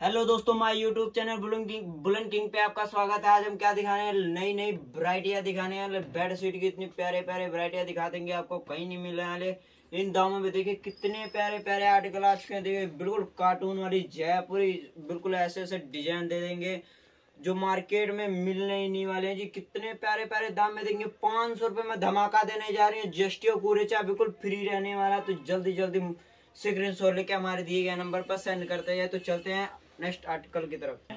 Hello दोस्तों, my YouTube channel Bulan King Bulan King पे आपका स्वागत है। आज हम क्या दिखाने हैं? नई नई वरायटियाँ दिखाने वाले बेड शीट की इतनी प्यारे प्यारे वरायटियाँ दिखा देंगे आपको। कहीं नहीं मिलने वाले। इन दामों में देखिए कितने प्यारे प्यारे आर्टिकल आ चुके हैं। देखिए, बिल्कुल कार्टून वाली जयपुरी, बिल्कुल ऐसे ऐसे डिज़ाइन दे देंगे, जो मार्केट में मिलने ही नहीं वाले हैं। जी, कितने प्यारे प्यारे दाम में देंगे। पाँच सौ रुपए में धमाका देने जा रही है। जस्टियो कुरेचा बिल्कुल फ्री रहने वाला। तो जल्दी जल्दी स्क्रीन शॉट लेके हमारे दिए गए नंबर पर सेंड करते हैं। तो चलते हैं नेक्स्ट आर्टिकल की तरफ़।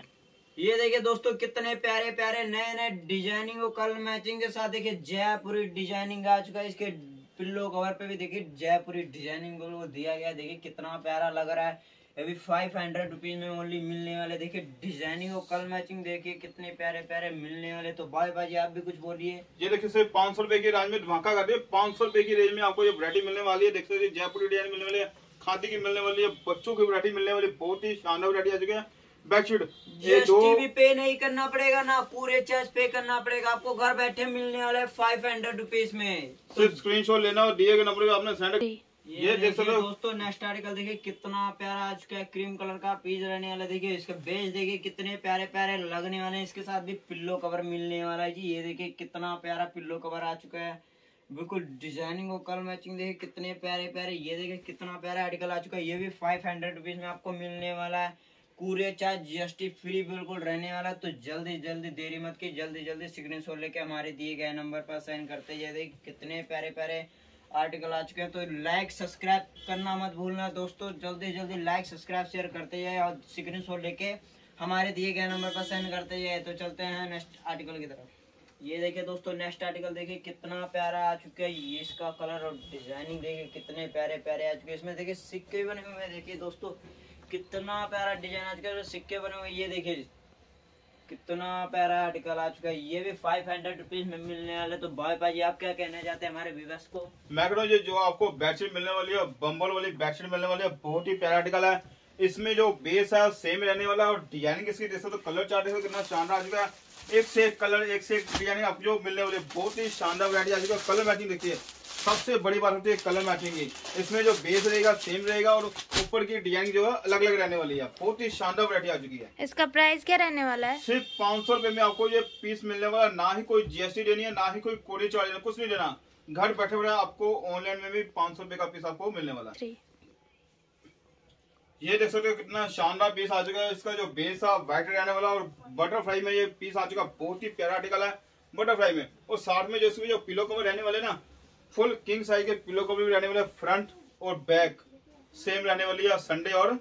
ये देखिए दोस्तों, कितने प्यारे प्यारे नए नए डिज़ाइनिंग और कलर मैचिंग के साथ देखिए जयपुरी डिज़ाइनिंग आ चुका है। इसके पिल्लो कवर पे भी देखिए जयपुरी डिज़ाइनिंग को दिया गया देखिए कितना प्यारा लग रहा है। अभी फाइव हंड्रेड रुपीज़ में ओनली मिलने वाले देखिए डिज़ाइनिंग और कलर मैचिंग देखिए कितने प्यारे प्यारे मिलने वाले। तो भाई भाई आप भी कुछ बोलिए। ये देखिए सिर्फ़ पाँच सौ रुपए की रेंज में धमाका कर दिए पाँच सौ रुपए की रेंज में आपको ये वरायटी मिलने वाली है। देख सकते जयपुरी डिज़ाइन मिलने वाली है। खादी की मिलने वाली है बच्चों की वरायटी मिलने वाली बहुत ही शानदार वरायटी आ चुकी है। बेडशीट ये दो भी पे नहीं करना पड़ेगा ना पूरे चार्ज पे करना पड़ेगा। आपको घर बैठे मिलने वाला है फाइव हंड्रेड रुपीज़ में। सिर्फ़ स्क्रीनशॉट लेना और दिए गए नंबर पे आपने सेंड ये ये देख सकते हो दोस्तों नेक्स्ट आर्टिकल देखिए कितना प्यारा आ चुका है क्रीम कलर का पीस रहने वाला देखिए इसका बेस देखिए कितने प्यारे प्यारे लगने वाले हैं। इसके साथ भी पिल्लो कवर मिलने वाला है जी। ये देखिए कितना प्यारा पिल्लो कवर आ चुका है। बिल्कुल डिज़ाइनिंग और कलर मैचिंग देखिए कितने प्यारे प्यारे, ये देखिए कितना प्यारा आर्टिकल आ चुका है। ये भी फाइव हंड्रेड रुपीज़ में आपको मिलने वाला है। कूरियर चार्ज जीएसटी फ्री बिल्कुल रहने वाला है। तो जल्दी जल्दी देरी मत की जल्दी जल्दी स्क्रीन शॉट लेके हमारे दिए गए नंबर पर साइन करते ये देखिए कितने प्यारे प्यारे आर्टिकल आ चुके हैं। तो लाइक सब्सक्राइब करना मत भूलना दोस्तों। जल्दी जल्दी लाइक सब्सक्राइब शेयर करते जाए और स्क्रीन शॉट लेके हमारे दिए गए नंबर पर सेंड करते जाए तो चलते हैं नेक्स्ट आर्टिकल की तरफ़। ये देखिए दोस्तों नेक्स्ट आर्टिकल देखिए, कितना प्यारा आ चुका है। ये इसका कलर और डिज़ाइनिंग देखिए, कितने प्यारे प्यारे आ चुके हैं। इसमें देखिए, सिक्के बने हुए हैं। देखिए दोस्तों, कितना प्यारा डिज़ाइन आ चुका है सिक्के बने हुए ये देखिए। कितना प्यारा आर्टिकल आ चुका है। ये भी फाइव हंड्रेड रुपीज़ में मिलने वाले तो भाई भाई, आप क्या कहना चाहते हैं हमारे व्यूवर्स को? मैं कह रहा हूँ ये जो आपको बेडशीट मिलने वाली है बम्बल वाली बेडशीट मिलने वाली है, बहुत ही प्यारा आर्टिकल है। इसमें जो बेस है सेम रहने वाला है। और डिज़ाइनिंग इसकी सकते हो कलर चार्ट कितना शानदार आ चुका है। एक से एक कलर एक से एक डिज़ाइनिंग आपको जो मिलने वाली बहुत ही शानदार वैरायटी आ चुका है कलर मैचिंग देखिए। सबसे बड़ी बात होती है कलर मैचिंग की। इसमें जो बेस रहेगा सेम रहेगा और ऊपर की डिज़ाइन जो है अलग अलग रहने वाली है। बहुत ही शानदार वैरायटी आ चुकी है। इसका प्राइस क्या रहने वाला है? सिर्फ़ पाँच सौ रुपए में आपको ये पीस मिलने वाला ना ही कोई जीएसटी देनी है ना ही कोई कोरियर चार्ज कुछ नहीं देना। घर बैठे बैठे आपको ऑनलाइन में भी पाँच सौ रुपए का पीस आपको मिलने वाला है। ये देख सकते हो कितना शानदार पीस आ चुका है। इसका जो बेस है व्हाइट रहने वाला और बटरफ्लाई में ये पीस आ चुका, बहुत ही प्यारा आर्टिकल है बटरफ्लाई में। और साथ में जो इसमें जो पिलो कवर रहने वाले ना फुल किंग साइज़ के पिलो कवर भी रहने वाले फ्रंट और बैक सेम रहने वाली है संडे और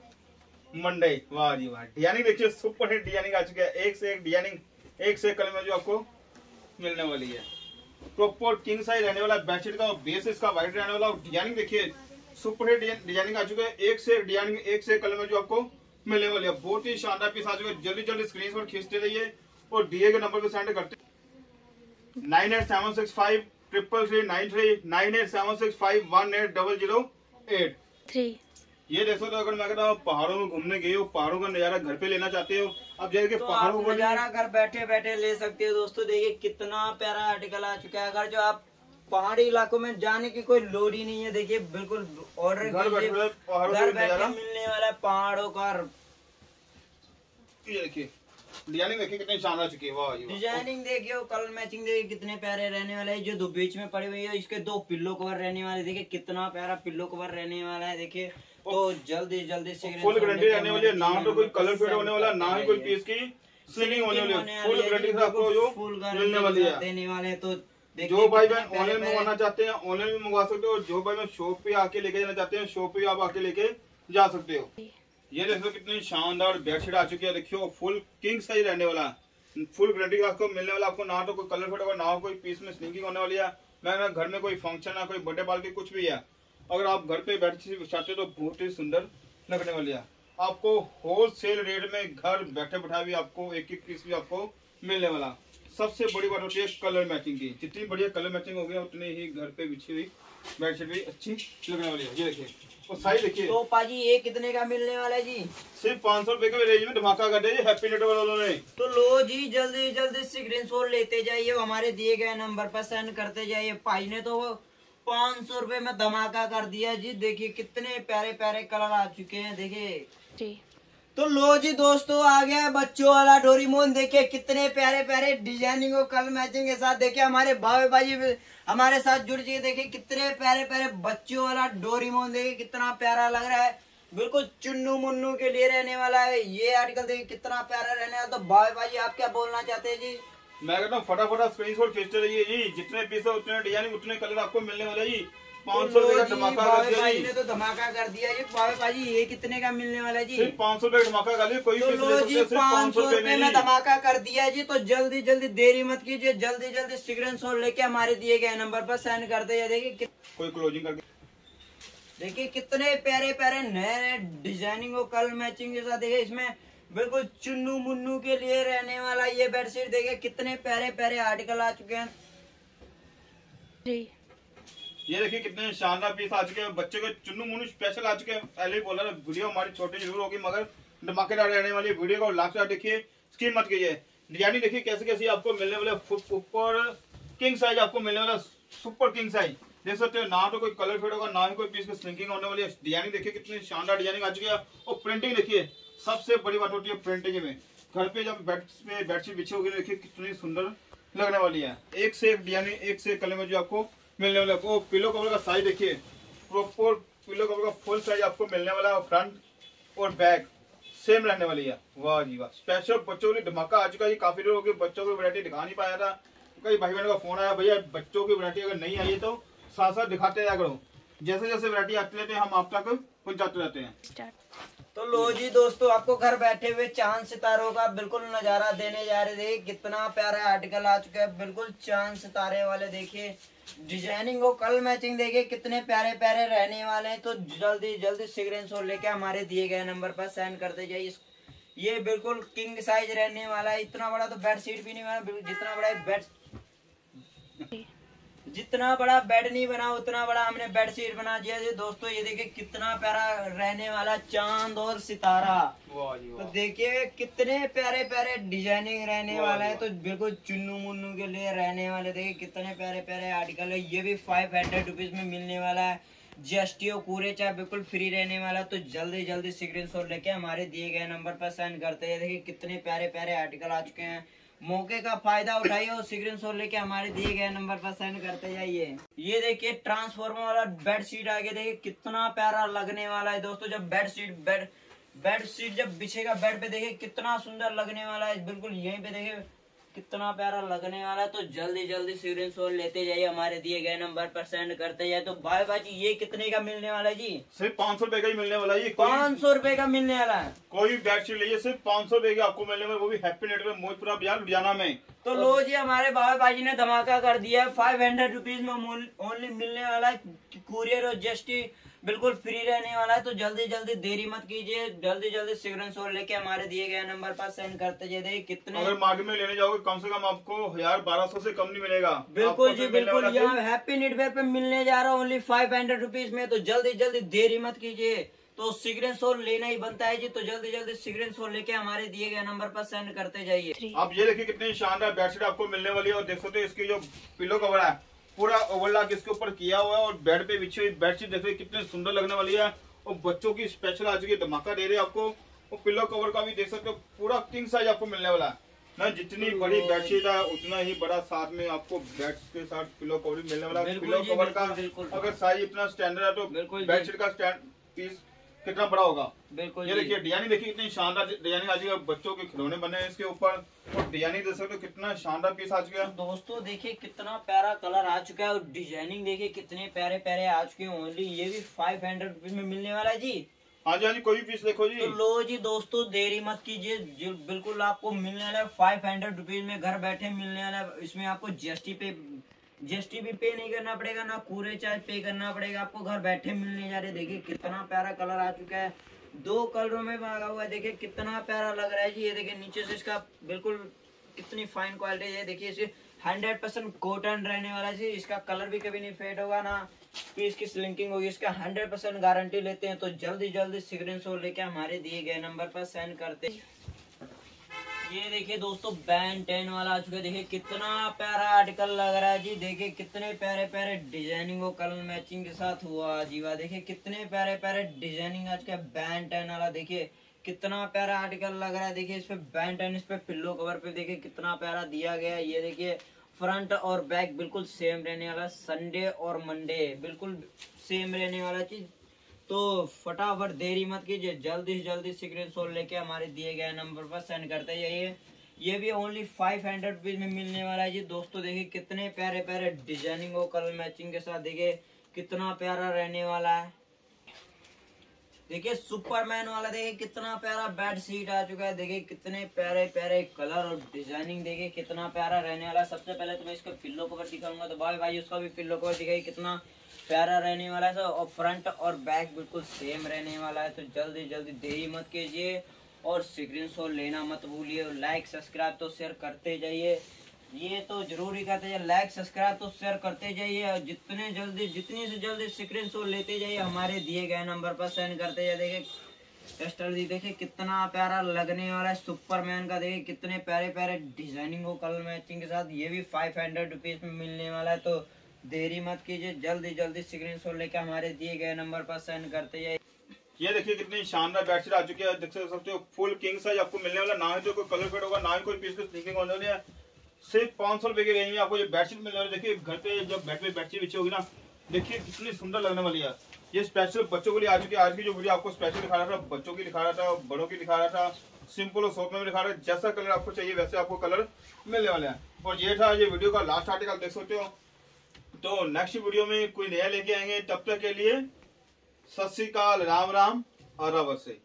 मंडे वाह जी वाह डिज़ाइनिंग देखिए सुपर हिट डिज़ाइनिंग आ चुकी है। एक से एक डिज़ाइनिंग एक से एक कलर में जो आपको मिलने वाली है। प्रॉपर किंग साइज़ रहने वाला बेडशीट का और बेस इसका व्हाइट रहने वाला और डिज़ाइनिंग देखिए सुपर हिट डिज़ाइनिंग आ चुका है। एक से डिज़ाइनिंग एक से कलर में जो आपको मिलने वाली है। बहुत ही शानदार पीस आ चुका है। जल्दी जल्दी स्क्रीन पर खींचते रहिए और दिए गए नंबर पे सेंड करते nine eight seven six five triple three nine three nine eight seven six five one eight double zero eight three ये देखो तो अगर मैं कहता हूँ पहाड़ों में घूमने गए हो पहाड़ों का नज़ारा घर पे लेना चाहते हो अब जैसे तो पहाड़ों आप पर नज़ारा घर बैठे बैठे ले सकते हो दोस्तों। देखिए कितना प्यारा आर्टिकल आ चुका है। अगर जो आप पहाड़ी इलाकों में जाने की कोई लोड ही नहीं है देखिए बिल्कुल ऑर्डर घर बैठे मिलने वाला है पहाड़ों का ये देखिए डिज़ाइनिंग देखिए कितनी शानदार चुकी है। वाह। डिज़ाइनिंग देखिए कलर मैचिंग देखिए कितने प्यारे रहने वाले हैं जो दो बीच में पड़े हुए हैं इसके दो पिल्लो कवर रहने वाले देखिए कितना प्यारा पिल्लो कवर रहने वाला है देखिए। तो जल्दी जल्दी से फुल गारंटी रहने वाली है ना तो कोई कलर फेड होने वाला ना ही कोई पीस की स्लिंग होने वाली है। फुल गारंटी आपको जो मिलने वाली है। देने वाले हैं, तो जो भाई बहन ऑनलाइन मंगवाना चाहते हैं ऑनलाइन भी मंगवा सकते हो जो भाई बहन शॉप पे आके लेके जाना चाहते हैं शॉप पे आप आके लेके जा सकते हो। ये देखो कितनी शानदार बेडशीट आ चुकी है देखियो फुल किंग साइज़ रहने वाला। फुल गारंटी आपको मिलने वाला आपको ना तो कोई कलर फेड होगा ना कोई पीस में स्निंकिंग होने वाली है मैं घर में कोई फ़ंक्शन है कोई बर्थडे पार्टी कुछ भी है। अगर आप घर पे बेडशीट चाहते हो तो बहुत ही सुंदर लगने वाली है। आपको होल सेल रेट में घर बैठे बैठा भी आपको एक एक पीस भी आपको मिलने वाला। सबसे बड़ी बात होती है कलर मैचिंग की। जितनी बढ़िया कलर मैचिंग होगी उतनी ही घर पे बिछी हुई बेडशीट भी अच्छी लगने वाली है। ये देखिए और साइज़ देखिए। तो पाजी ये कितने का मिलने वाला है जी? सिर्फ़ पाँच सौ रुपए के रेंज में धमाका कर दिया हैप्पी नेट वालों ने तो लो जी जल्दी जल्दी स्क्रीन शॉट लेते जाइए हमारे दिए गए नंबर पर सेंड करते जाइए। भाई ने तो पाँच सौ रुपए में धमाका कर दिया जी। देखिए कितने प्यारे प्यारे कलर आ चुके हैं देखिए। तो लो जी दोस्तों, आ गया है बच्चों वाला डोरीमोन। देखिए, कितने प्यारे प्यारे डिज़ाइनिंग और कलर मैचिंग के साथ। देखिए, हमारे भावे बाजी भी हमारे साथ जुड़ चुके देखिए, कितने प्यारे प्यारे बच्चों वाला डोरीमोन। देखिए, कितना प्यारा लग रहा है। बिल्कुल चुन्नू मुन्नू के लिए रहने वाला है ये आर्टिकल देखिए, कितना प्यारा रहने वाला तो भावे बाजी आप क्या बोलना चाहते हैं जी? मैं कहता हूँ, फटाफट स्क्रीन शॉट खींचते रहिए जी। जितने पीस है उतने डिज़ाइनिंग उतने कलर आपको मिलने वाले जी। पाँच सौ तो रुपए का धमाका कर दिया बाजी जी। ने तो धमाका कर दिया। जी भावे बाजी ये कितने का मिलने वाला है जी? सिर्फ़ पाँच सौ रुपए का धमाका कर दिया कोई तो जी पाँच सौ रुपए में धमाका कर दिया जी तो जल्दी जल्दी देरी मत कीजिए जल्दी जल्दी सिगरेट शॉट लेके हमारे दिए गए नंबर पर सेंड कर दे। देखिए कोई क्लोजिंग करके देखिए कितने प्यारे प्यारे नए नए डिज़ाइनिंग और कलर मैचिंग के साथ देखिए इसमें बिल्कुल चुन्नू मुन्नू के लिए रहने वाला ये बेडशीट देखिए कितने प्यारे प्यारे आर्टिकल आ चुके हैं। जी। ये देखिए कितने शानदार पीस आ चुके हैं। बच्चे के चुन्नू मुन्नू स्पेशल आ चुके हैं। पहले ही बोला वीडियो हमारी छोटी ज़रूर होगी, मगर धमाकेदार रहने वाली वीडियो को लास्ट तक देखिए स्किन मत कीजिए। डिज़ाइनिंग देखिए कैसे कैसे आपको मिलने वाले ऊपर किंग साइज़ आपको मिलने वाला सुपर किंग साइज़ देख सकते हो, ना तो कोई कलर फेड होगा, ना ही कोई पीस की स्लिंकिंग होने वाली है। डिज़ाइनिंग देखिए कितनी शानदार डिज़ाइनिंग आ चुकी है। और प्रिंटिंग देखिए, सबसे बड़ी बात होती है प्रिंटिंग में। घर पे जब बेड पे बेडशीट बिछी होगी, देखिए कितनी सुंदर लगने वाली है। एक से एक डिज़ाइनिंग एक से कलर में जो आपको मिलने वाला वो पिलो कवर का साइज़ देखिए। प्रॉपर पिलो कवर का फुल साइज़ आपको मिलने वाला है फ्रंट और बैक सेम रहने वाली है। वाह जी वाह। स्पेशल बच्चों के लिए धमाका आ चुका है। काफ़ी देर हो गई बच्चों की वरायटी दिखा नहीं पाया था। कई भाई बहनों का फ़ोन आया, भैया, बच्चों की वरायटी अगर नहीं आई तो? साथ साथ दिखाते रहा करो। जैसे जैसे वरायटी आती रहती है, हम आप तक पहुंचाते रहते हैं। तो लो जी दोस्तों, आपको घर बैठे हुए चाँद सितारों का बिल्कुल नज़ारा देने जा रहे थे। कितना प्यारा आर्टिकल आ चुका है, बिल्कुल चाँद सितारे वाले देखिए। डिज़ाइनिंग और कल मैचिंग देखिए, कितने प्यारे प्यारे रहने वाले हैं। तो जल्दी जल्दी सिगरेट शॉट लेके हमारे दिए गए नंबर पर सेंड करते जाइए। ये बिल्कुल किंग साइज़ रहने वाला है। इतना बड़ा तो बेड शीट भी नहीं बना जितना बड़ा बेड जितना बड़ा बेड नहीं बना उतना बड़ा हमने बेड शीट बना दिया जी। दोस्तों ये देखिए कितना प्यारा रहने वाला चाँद और सितारा। तो देखिए कितने प्यारे प्यारे डिज़ाइनिंग रहने वाला है। तो बिल्कुल चुन्नू मुन्नू के लिए रहने वाले देखिए कितने प्यारे प्यारे आर्टिकल है। ये भी फाइव हंड्रेड रुपीज़ में मिलने वाला है। जीएसटी और पूरे चाहे बिल्कुल फ्री रहने वाला। तो जल्दी जल्दी स्क्रीन लेके हमारे दिए गए नंबर पर सेंड करते हैं। देखिए कितने प्यारे प्यारे आर्टिकल आ चुके हैं। मौके का फ़ायदा उठाइए और स्क्रीन शॉट लेके हमारे दिए गए नंबर पर सेंड करते जाइए। ये देखिए ट्रांसफॉर्मर वाला बेड शीट आगे देखिए, कितना प्यारा लगने वाला है दोस्तों। जब bed sheet bed bed sheet जब बिछेगा बेड पे देखिए, कितना सुंदर लगने वाला है। बिल्कुल यहीं पे देखिए कितना प्यारा लगने वाला है तो जल्दी जल्दी स्क्रीन शॉट लेते जाइए हमारे दिए गए नंबर पर सेंड करते जाइए। तो भाई बाजी ये कितने का मिलने वाला है जी? सिर्फ़ पाँच सौ रुपए का ही मिलने वाला है पाँच सौ रुपए का मिलने वाला है। कोई बेडशीट लीजिए सिर्फ़ पाँच सौ रुपए की आपको मिलने वाला वो भी हैप्पी नेट में मोजपुरा बाज़ार लुधियाना में। तो लो जी हमारे बाबा बाजी ने धमाका कर दिया है। फाइव हंड्रेड रुपीज़ में ओनली मिलने वाला है। कुरियर और जीएसटी बिल्कुल फ्री रहने वाला है तो जल्दी जल्दी देरी मत कीजिए जल्दी जल्दी सिगरेट शॉट लेके हमारे दिए गए नंबर पर सेंड करते जाइए। कितने अगर मार्केट में लेने जाओगे कम से कम आपको हज़ार बारह सौ से कम नहीं मिलेगा। बिल्कुल जी बिल्कुल यहाँ हैप्पी नीडवेयर पे मिलने जा रहा है ओनली फाइव हंड्रेड रुपीज़ में तो जल्दी जल्दी देरी मत कीजिए। तो सिगरेट शॉट लेना ही बनता है जी तो जल्दी जल्दी सिगरेट शॉट लेके हमारे दिए गए नंबर पर सेंड करते जाइए। आप ये देखिए कितनी शानदार बेडशीट आपको मिलने वाली है और देख सकते हो इसकी जो पिलो कवर है पूरा ओवरलॉक इसके ऊपर किया हुआ है और बेड पे बिछी हुई बेडशीट देखिए कितनी सुंदर लगने वाली है और बच्चों की स्पेशल आज चुकी है धमाका दे रही है आपको। और पिल्लो कवर का भी देख सकते हो पूरा किंग साइज़ आपको मिलने वाला है। ना जितनी बड़ी बेडशीट है उतना ही बड़ा साथ में आपको बेड के साथ पिलो कवर भी मिलने वाला है। पिलो कवर का। अगर साइज़ इतना स्टैंडर्ड है तो बेडशीट का स्टैंड पीस कितना बड़ा होगा? बिल्कुल ये देखिए डिज़ाइनिंग देखिए कितनी शानदार डिज़ाइनिंग आ चुकी बच्चों के खिलौने बने हैं इसके ऊपर। और डिज़ाइनिंग देख सकते हो कितना शानदार पीस आ चुका है दोस्तों देखिए कितना प्यारा कलर आ चुका है। और डिज़ाइनिंग देखिए कितने प्यारे प्यारे आ चुके हैं। ओनली ये भी फाइव हंड्रेड रुपीज़ में मिलने वाला है जी। हाँ जी हाँ जी कोई भी पीस देखो जी। तो लो जी दोस्तों देरी मत कीजिए। बिल्कुल आपको मिलने वाला है। फाइव हंड्रेड रुपीज़ में घर बैठे मिलने वाला है। इसमें आपको जीएसटी पे जीएसटी भी पे नहीं करना पड़ेगा, ना कूरे चार्ज पे करना पड़ेगा। आपको घर बैठे मिलने जा रहे देखिए कितना प्यारा कलर आ चुका है। दो कलरों में भागा हुआ है। देखिए कितना प्यारा लग रहा है जी। ये देखिए नीचे से इसका बिल्कुल कितनी फाइन क्वालिटी है। देखिए इसे हंड्रेड परसेंट कॉटन रहने वाला है इसका कलर भी कभी नहीं फेड होगा ना। पीस इसकी स्लिंकिंग होगी। इसका हंड्रेड परसेंट गारंटी लेते हैं। तो जल्दी जल्दी शो लेके हमारे दिए गए नंबर पर सेंड करते हैं। ये देखिए दोस्तों बैन टेन वाला आ चुका है। देखिए कितना प्यारा आर्टिकल लग रहा है जी। देखिए कितने प्यारे प्यारे डिज़ाइनिंग और कलर मैचिंग के साथ हुआ जी वाह देखिए कितने प्यारे प्यारे डिज़ाइनिंग आज का बैन टेन वाला। देखिए कितना प्यारा आर्टिकल लग रहा है। देखिए इस पे बैंड एंड इस पे पिल्लो कवर पे देखिए कितना प्यारा दिया गया है। ये देखिए फ्रंट और बैक बिल्कुल सेम रहने वाला संडे और मंडे बिल्कुल सेम रहने वाला चीज़ तो फटाफट देरी मत कीजिए, जल्दी से जल्दी स्क्रीन सोल लेके हमारे दिए गए नंबर पर सेंड करते जाइए। ये भी ओनली फाइव हंड्रेड रुपीज़ में मिलने वाला है जी। दोस्तों, देखिए कितने प्यारे प्यारे डिज़ाइनिंग और कलर मैचिंग के साथ देखिए, कितना प्यारा रहने वाला है। देखिए सुपरमैन वाला देखिए, कितना प्यारा बेड शीट आ चुका है। देखिए, कितने प्यारे प्यारे कलर और डिज़ाइनिंग देखिए, कितना प्यारा रहने वाला है। सबसे पहले तो मैं इसका पिल्लो कवर दिखाऊँगा। तो भाई भाई, उसका भी पिल्लो कवर दिखाई कितना प्यारा रहने वाला है और फ्रंट और बैक बिल्कुल सेम रहने वाला है तो जल्दी जल्दी देरी मत कीजिए, और स्क्रीन लेना मत भूलिए लाइक सब्सक्राइब तो शेयर करते जाइए। ये तो ज़रूरी करते जाइए लाइक सब्सक्राइब तो शेयर करते जाइए, और जितने जल्दी, जितनी से जल्दी स्क्रीन शॉट लेते जाइए, हमारे दिए गए नंबर पर सेंड करते जाइए। देखिए टेस्टर जी, देखिए, कितना प्यारा लगने वाला है सुपरमैन का, देखिए, कितने प्यारे प्यारे डिज़ाइनिंग हो कलर मैचिंग के साथ, ये भी फाइव हंड्रेड रुपीज़ में मिलने वाला है तो देरी मत कीजिए, जल्दी जल्दी स्क्रीन शॉट लेके हमारे दिए गए नंबर पर सेंड करते जाइए। ये देखिए कितनी शानदार बेडशीट आ चुकी है। देख सकते हो फुल किंग साइज़ आपको मिलने वाला ना ही तो कोई कलर फेड होगा, ना ही कोई पीस की स्टिकिंग होने वाली है। सिर्फ़ पाँच सौ रुपए की रहेंगे आपको ये बेडशीट मिलने वाली देखिए घर पे जब बेड पे बेडशीट बिछी होगी ना, देखिए कितनी सुंदर लगने वाली है। ये स्पेशल बच्चों के लिए आ चुकी है। आज की जो वीडियो आपको स्पेशल दिखा रहा था, बच्चों की दिखा रहा था, बड़ों की दिखा रहा था सिंपल और शॉप में दिखा रहा है। जैसा कलर आपको चाहिए, वैसे आपको कलर मिलने वाले हैं। और ये था ये वीडियो का लास्ट आर्टिकल देख सकते हो। तो नेक्स्ट वीडियो में कोई नया लेके आएँगे, तब तक के लिए सत श्रीकाल राम राम और से।